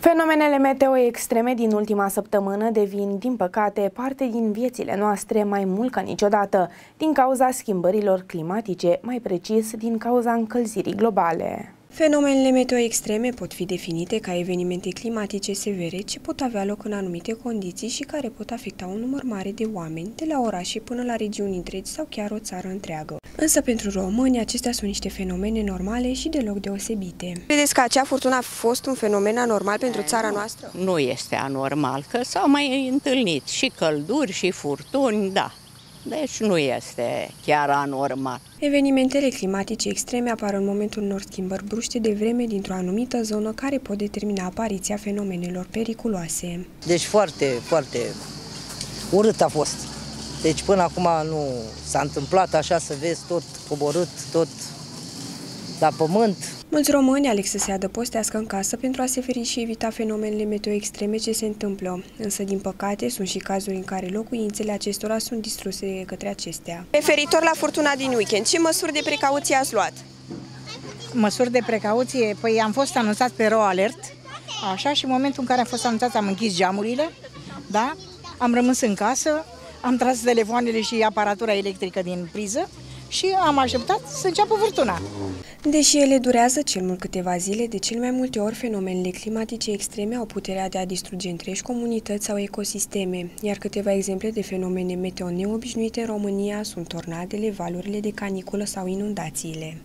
Fenomenele meteo extreme din ultima săptămână devin, din păcate, parte din viețile noastre mai mult ca niciodată, din cauza schimbărilor climatice, mai precis din cauza încălzirii globale. Fenomenele meteo extreme pot fi definite ca evenimente climatice severe ce pot avea loc în anumite condiții și care pot afecta un număr mare de oameni, de la orașe până la regiuni întregi sau chiar o țară întreagă. Însă pentru români acestea sunt niște fenomene normale și deloc deosebite. Credeți că acea furtună a fost un fenomen anormal pentru țara noastră? Nu este anormal, că s-au mai întâlnit și călduri și furtuni, da, deci nu este chiar anormal. Evenimentele climatice extreme apar în momentul unor schimbări bruște de vreme dintr-o anumită zonă care pot determina apariția fenomenelor periculoase. Deci foarte, foarte urât a fost. Deci până acum nu s-a întâmplat așa să vezi tot coborât, tot la pământ. Mulți români aleg să se adăpostească în casă pentru a se feri și evita fenomenele meteo extreme ce se întâmplă. Însă, din păcate, sunt și cazuri în care locuințele acestora sunt distruse către acestea. Referitor la furtuna din weekend, ce măsuri de precauție ați luat? Măsuri de precauție? Păi am fost anunțat pe ro alert, așa, și în momentul în care am fost anunțat am închis geamurile, da? Am rămas în casă, am tras telefoanele și aparatura electrică din priză și am așteptat să înceapă furtuna. Deși ele durează cel mult câteva zile, de cel mai multe ori fenomenele climatice extreme au puterea de a distruge întregi comunități sau ecosisteme, iar câteva exemple de fenomene meteo neobișnuite în România sunt tornadele, valurile de caniculă sau inundațiile.